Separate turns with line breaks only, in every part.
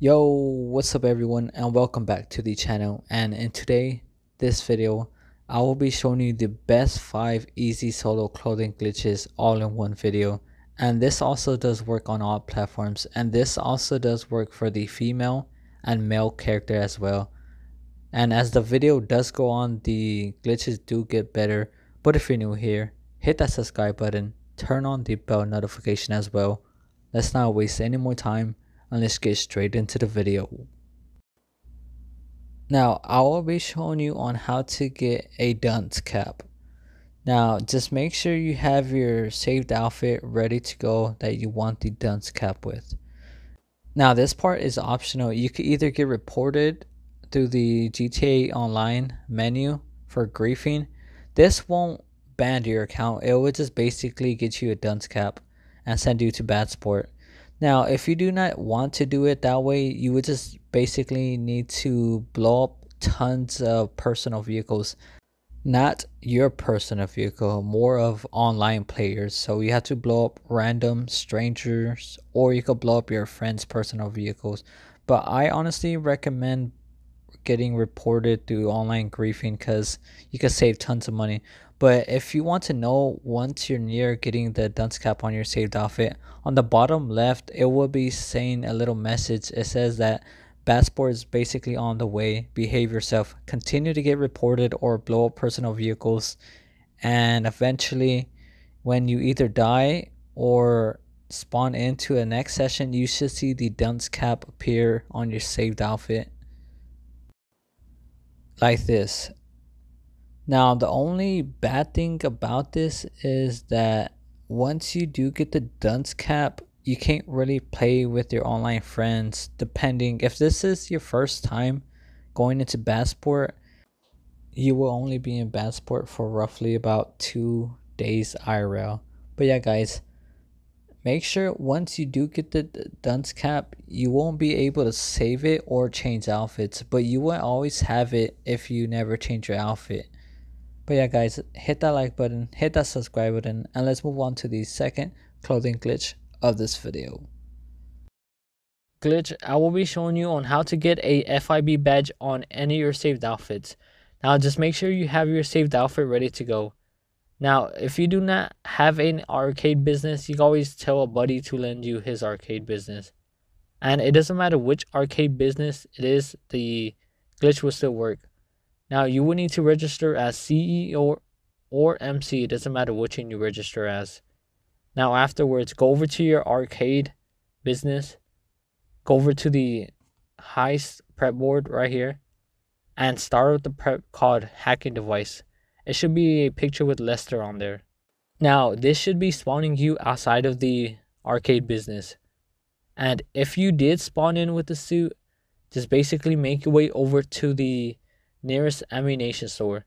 Yo, what's up everyone and welcome back to the channel. And in today this video I will be showing you the best 5 easy solo clothing glitches all in one video. And this also does work on all platforms and this also does work for the female and male character as well. And as the video does go on the glitches do get better. But if you're new here hit that subscribe button turn on the bell notification as well. Let's not waste any more time and let's get straight into the video. Now I will be showing you on how to get a dunce cap. Now just make sure you have your saved outfit ready to go that you want the dunce cap with. Now this part is optional. You could either get reported through the GTA Online menu for griefing. This won't ban your account. It will just basically get you a dunce cap and send you to bad sport. Now, if you do not want to do it that way, you would just basically need to blow up tons of personal vehicles. Not your personal vehicle, more of online players. So you have to blow up random strangers or you could blow up your friends' personal vehicles. But I honestly recommend getting reported through online griefing because you can save tons of money. But if you want to know once you're near getting the dunce cap on your saved outfit, on the bottom left, it will be saying a little message. It says that Bad Sport is basically on the way. Behave yourself. Continue to get reported or blow up personal vehicles. And eventually, when you either die or spawn into a next session, you should see the dunce cap appear on your saved outfit. Like this. Now, the only bad thing about this is that once you do get the dunce cap, you can't really play with your online friends depending if this is your first time going into bad sport you will only be in bad sport for roughly about two days IRL. But yeah guys, make sure once you do get the dunce cap, you won't be able to save it or change outfits, but you will always have it if you never change your outfit. But yeah guys, hit that like button, hit that subscribe button, and let's move on to the second clothing glitch of this video. Glitch, I will be showing you on how to get a FIB badge on any of your saved outfits. Now just make sure you have your saved outfit ready to go. Now, if you do not have an arcade business, you can always tell a buddy to lend you his arcade business. And it doesn't matter which arcade business it is, the glitch will still work. Now you will need to register as CEO or, or MC. It doesn't matter which one you register as. Now afterwards, go over to your arcade business. Go over to the heist prep board right here. And start with the prep called hacking device. It should be a picture with Lester on there. Now this should be spawning you outside of the arcade business. And if you did spawn in with the suit, just basically make your way over to the nearest ammunition store.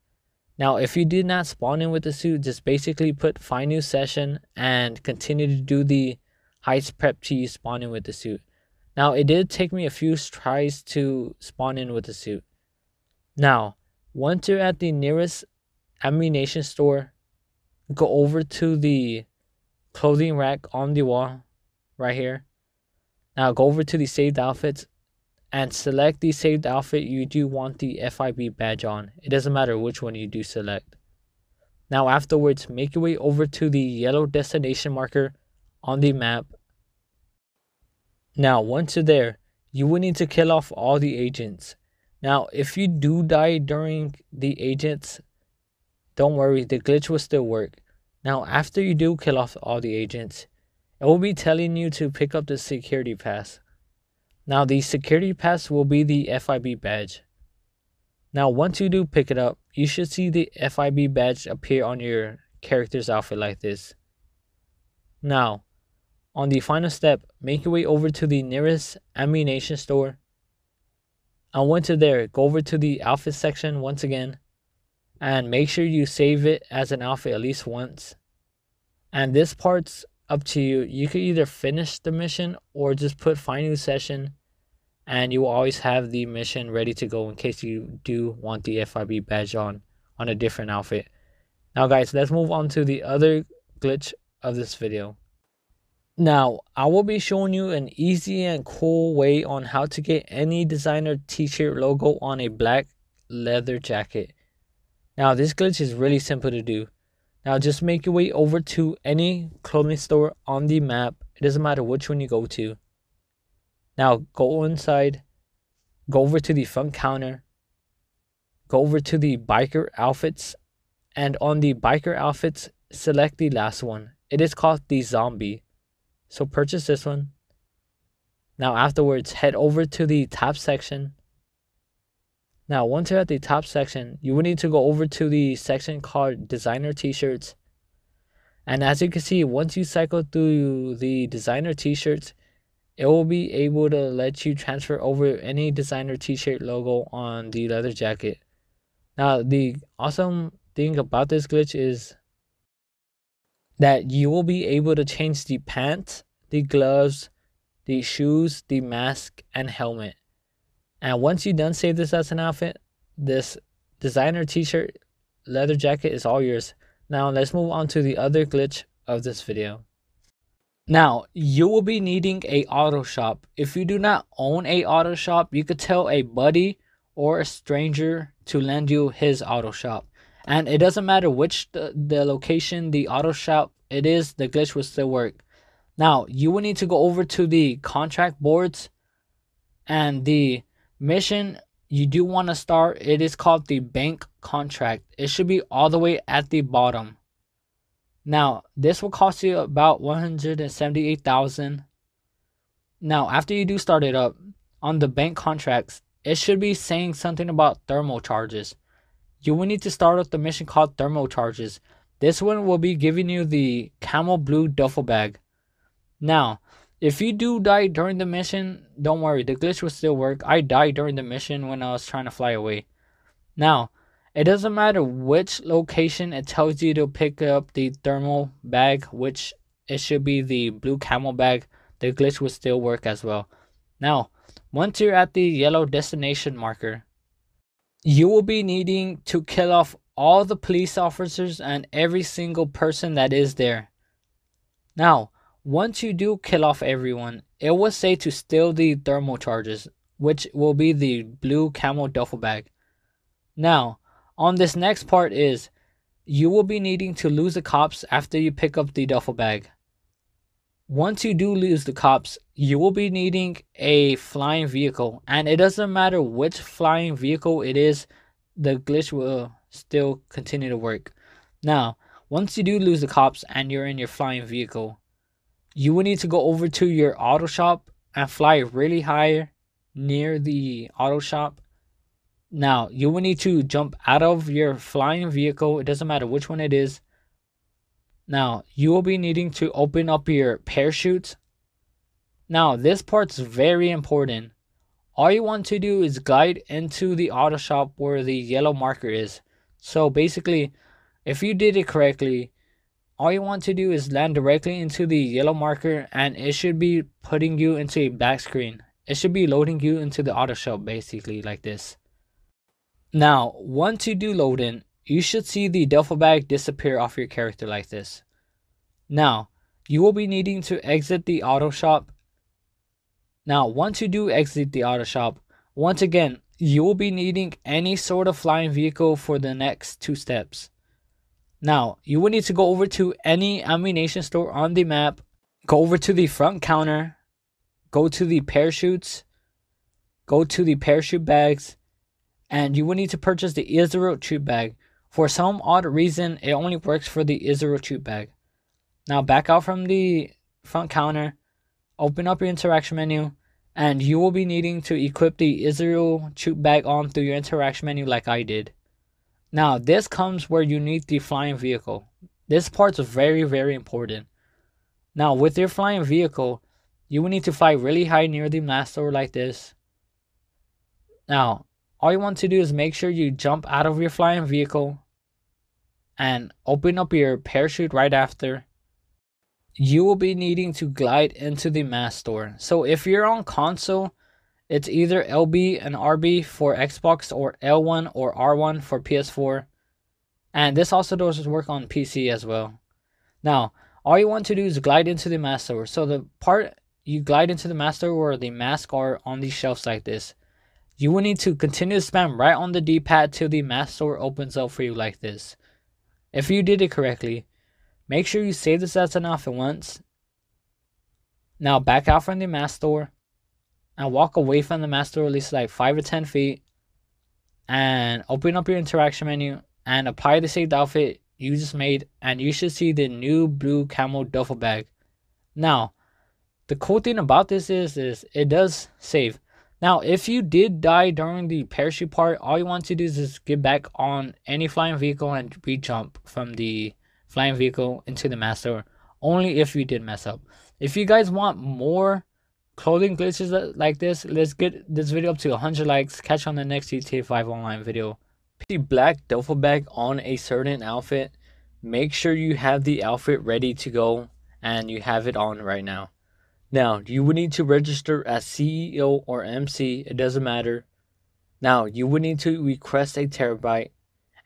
Now, if you did not spawn in with the suit, just basically put find new session and continue to do the heist prep to spawn in with the suit. Now, it did take me a few tries to spawn in with the suit. Now, once you're at the nearest ammunition store, go over to the clothing rack on the wall right here. Now, go over to the saved outfits and select the saved outfit you do want the FIB badge on. It doesn't matter which one you do select. Now afterwards, make your way over to the yellow destination marker on the map. Now once you're there, you will need to kill off all the agents. Now if you do die during the agents, don't worry, the glitch will still work. Now after you do kill off all the agents, it will be telling you to pick up the security pass. Now the security pass will be the FIB badge. Now once you do pick it up, you should see the FIB badge appear on your character's outfit like this. Now, on the final step, make your way over to the nearest ammunition store. And once you're there, go over to the outfit section once again and make sure you save it as an outfit at least once. And this part's up to you. You could either finish the mission or just put new session and you will always have the mission ready to go in case you do want the FIB badge on on a different outfit. Now guys, let's move on to the other glitch of this video. Now, I will be showing you an easy and cool way on how to get any designer t-shirt logo on a black leather jacket. Now, this glitch is really simple to do. Now, just make your way over to any clothing store on the map. It doesn't matter which one you go to. Now, go inside, go over to the front counter, go over to the biker outfits, and on the biker outfits, select the last one. It is called the zombie. So purchase this one. Now afterwards, head over to the top section. Now once you're at the top section, you will need to go over to the section called designer t-shirts. And as you can see, once you cycle through the designer t-shirts, it will be able to let you transfer over any designer t-shirt logo on the leather jacket. Now the awesome thing about this glitch is that you will be able to change the pants, the gloves, the shoes, the mask, and helmet. And once you done save this as an outfit, this designer t-shirt leather jacket is all yours. Now let's move on to the other glitch of this video. Now, you will be needing a auto shop. If you do not own a auto shop, you could tell a buddy or a stranger to lend you his auto shop and it doesn't matter which the, the location the auto shop it is the glitch will still work now you will need to go over to the contract boards and the mission you do want to start it is called the bank contract it should be all the way at the bottom now this will cost you about 178000 now after you do start it up on the bank contracts it should be saying something about thermal charges you will need to start with the mission called Thermal Charges. This one will be giving you the camo blue duffel bag. Now, if you do die during the mission, don't worry, the glitch will still work. I died during the mission when I was trying to fly away. Now, it doesn't matter which location it tells you to pick up the thermal bag, which it should be the blue camo bag, the glitch will still work as well. Now, once you're at the yellow destination marker, you will be needing to kill off all the police officers and every single person that is there. Now, once you do kill off everyone, it will say to steal the thermal charges, which will be the blue camo duffel bag. Now, on this next part is you will be needing to lose the cops after you pick up the duffel bag. Once you do lose the cops, you will be needing a flying vehicle. And it doesn't matter which flying vehicle it is, the glitch will still continue to work. Now, once you do lose the cops and you're in your flying vehicle, you will need to go over to your auto shop and fly really high near the auto shop. Now, you will need to jump out of your flying vehicle. It doesn't matter which one it is now, you will be needing to open up your parachutes. Now, this part's very important. All you want to do is glide into the auto shop where the yellow marker is. So basically, if you did it correctly, all you want to do is land directly into the yellow marker and it should be putting you into a back screen. It should be loading you into the auto shop basically like this. Now, once you do load in, you should see the duffel bag disappear off your character like this. Now, you will be needing to exit the auto shop. Now, once you do exit the auto shop, once again, you will be needing any sort of flying vehicle for the next two steps. Now, you will need to go over to any ammunition store on the map, go over to the front counter, go to the parachutes, go to the parachute bags, and you will need to purchase the Israel troop bag. For some odd reason, it only works for the Israel troop bag. Now back out from the front counter, open up your interaction menu, and you will be needing to equip the Israel troop bag on through your interaction menu like I did. Now this comes where you need the flying vehicle. This part's very very important. Now with your flying vehicle, you will need to fly really high near the master like this. Now, all you want to do is make sure you jump out of your flying vehicle and open up your parachute right after. You will be needing to glide into the mass. So if you're on console, it's either LB and RB for Xbox or L1 or R1 for PS4. And this also does work on PC as well. Now, all you want to do is glide into the mask store. So the part you glide into the master where the masks are on these shelves like this. You will need to continue to spam right on the D-pad till the mask store opens up for you like this. If you did it correctly, make sure you save this as an outfit once. Now back out from the mask store and walk away from the master least like 5 or 10 feet and open up your interaction menu and apply the saved outfit you just made and you should see the new blue camo duffel bag. Now, the cool thing about this is, is it does save. Now, if you did die during the parachute part, all you want to do is just get back on any flying vehicle and re-jump from the flying vehicle into the master. Only if you did mess up. If you guys want more clothing glitches like this, let's get this video up to 100 likes. Catch on the next GTA 5 online video. The black duffel bag on a certain outfit. Make sure you have the outfit ready to go and you have it on right now. Now, you would need to register as CEO or MC, it doesn't matter. Now, you would need to request a Terrorbyte,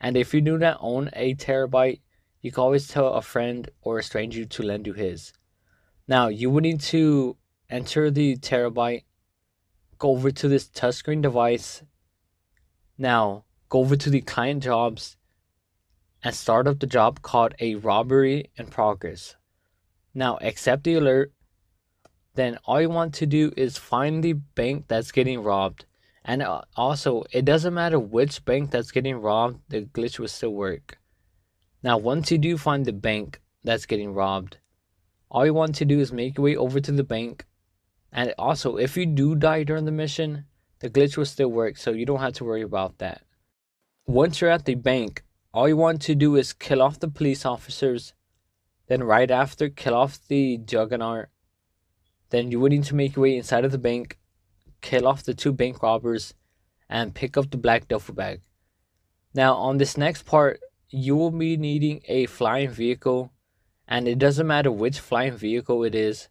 and if you do not own a Terrorbyte, you can always tell a friend or a stranger to lend you his. Now, you would need to enter the Terrorbyte, go over to this touchscreen device. Now, go over to the client jobs and start up the job called a robbery in progress. Now, accept the alert then all you want to do is find the bank that's getting robbed. And uh, also, it doesn't matter which bank that's getting robbed, the glitch will still work. Now, once you do find the bank that's getting robbed, all you want to do is make your way over to the bank. And also, if you do die during the mission, the glitch will still work, so you don't have to worry about that. Once you're at the bank, all you want to do is kill off the police officers. Then, right after, kill off the juggernaut then you would need to make your way inside of the bank, kill off the two bank robbers, and pick up the black duffel bag. Now, on this next part, you will be needing a flying vehicle, and it doesn't matter which flying vehicle it is.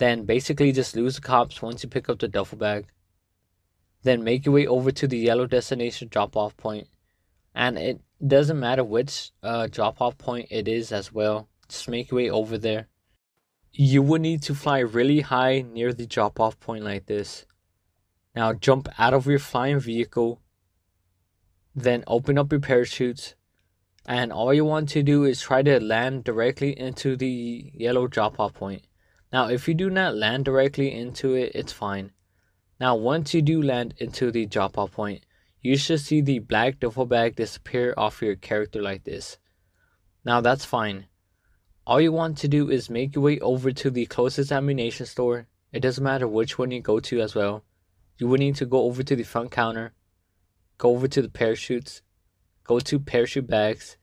Then basically just lose the cops once you pick up the duffel bag. Then make your way over to the yellow destination drop off point. And it doesn't matter which uh, drop off point it is as well. Just make your way over there you would need to fly really high near the drop off point like this. Now jump out of your flying vehicle, then open up your parachutes, and all you want to do is try to land directly into the yellow drop off point. Now, if you do not land directly into it, it's fine. Now, once you do land into the drop off point, you should see the black duffel bag disappear off your character like this. Now, that's fine. All you want to do is make your way over to the closest ammunition store. It doesn't matter which one you go to as well. You will need to go over to the front counter, go over to the parachutes, go to parachute bags,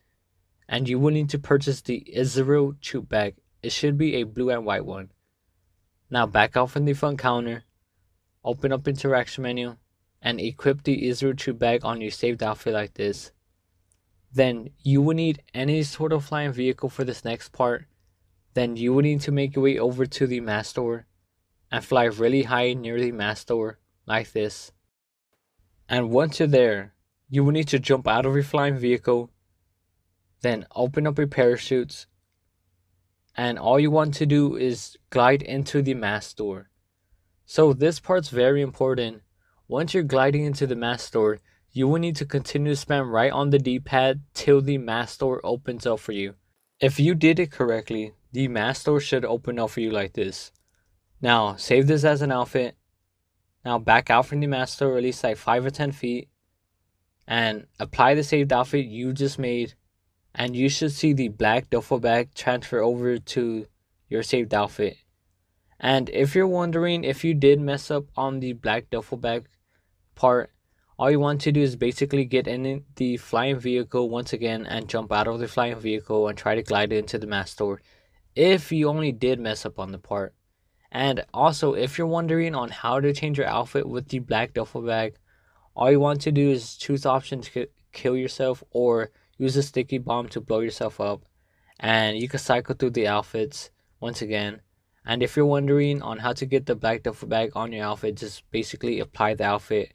and you will need to purchase the Israel chute bag. It should be a blue and white one. Now back out from the front counter, open up interaction menu, and equip the chute bag on your saved outfit like this then you will need any sort of flying vehicle for this next part. Then you will need to make your way over to the mask store and fly really high near the mask store like this. And once you're there, you will need to jump out of your flying vehicle, then open up your parachutes, and all you want to do is glide into the mask store. So this part's very important. Once you're gliding into the mask store, you will need to continue to spam right on the D-pad till the mask store opens up for you. If you did it correctly, the mask store should open up for you like this. Now, save this as an outfit. Now back out from the mask store at least like 5 or 10 feet. And apply the saved outfit you just made. And you should see the black duffel bag transfer over to your saved outfit. And if you're wondering if you did mess up on the black duffel bag part, all you want to do is basically get in the flying vehicle once again and jump out of the flying vehicle and try to glide into the mask store if you only did mess up on the part. And also, if you're wondering on how to change your outfit with the black duffel bag, all you want to do is choose option to kill yourself or use a sticky bomb to blow yourself up. And you can cycle through the outfits once again. And if you're wondering on how to get the black duffel bag on your outfit, just basically apply the outfit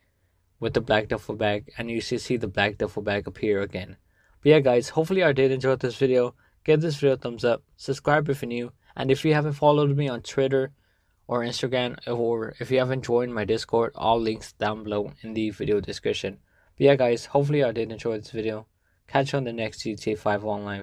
with the black duffel bag and you should see the black duffel bag appear again. But yeah guys, hopefully I did enjoy this video. give this video a thumbs up, subscribe if you're new, and if you haven't followed me on Twitter or Instagram, or if you haven't joined my Discord, all links down below in the video description. But yeah guys, hopefully I did enjoy this video. Catch you on the next GTA 5 online